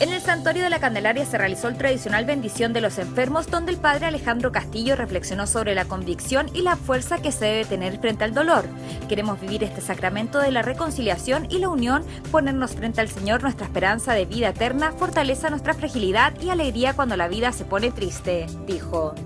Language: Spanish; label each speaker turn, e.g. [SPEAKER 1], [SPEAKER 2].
[SPEAKER 1] En el Santuario de la Candelaria se realizó el tradicional bendición de los enfermos, donde el padre Alejandro Castillo reflexionó sobre la convicción y la fuerza que se debe tener frente al dolor. Queremos vivir este sacramento de la reconciliación y la unión, ponernos frente al Señor nuestra esperanza de vida eterna, fortaleza nuestra fragilidad y alegría cuando la vida se pone triste, dijo.